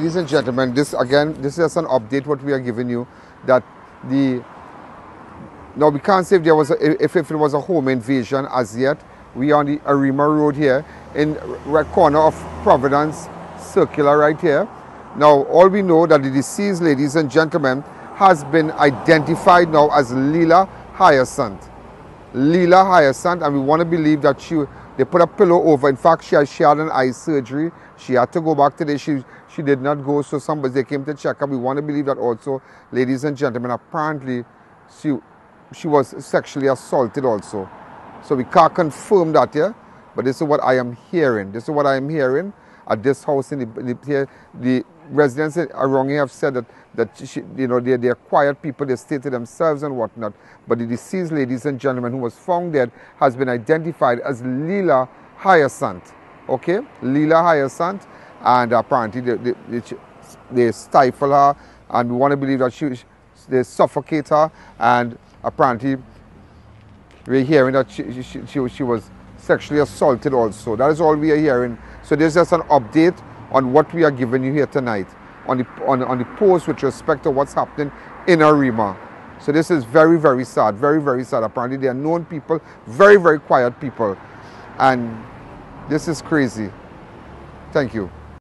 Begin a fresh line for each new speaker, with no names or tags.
ladies and gentlemen, this again, this is an update what we are giving you that the now we can't say if there was a, if, if it was a home invasion as yet. We are on the Arima Road here in the corner of Providence Circular right here. Now all we know that the deceased, ladies and gentlemen, has been identified now as Leela Haissant. Leela Haissant, and we want to believe that she they put a pillow over. In fact, she had, she had an eye surgery. She had to go back today. She she did not go, so somebody they came to check her. We want to believe that also, ladies and gentlemen, apparently she she was sexually assaulted also. So we can't confirm that here, but this is what I am hearing. This is what I am hearing at this house in the, the, the residents around here have said that, that she, you know, they're, they're quiet people, they stay to themselves and whatnot. But the deceased, ladies and gentlemen, who was found dead has been identified as Leela Haissant. Okay? Leela Haissant. And apparently they, they, they, they stifle her and we want to believe that she, they suffocate her and apparently we're hearing that she, she, she, she was sexually assaulted also. That is all we are hearing. So this is just an update on what we are giving you here tonight on the, on, on the post with respect to what's happening in Arima. So this is very, very sad, very, very sad. Apparently they are known people, very, very quiet people. And this is crazy. Thank you.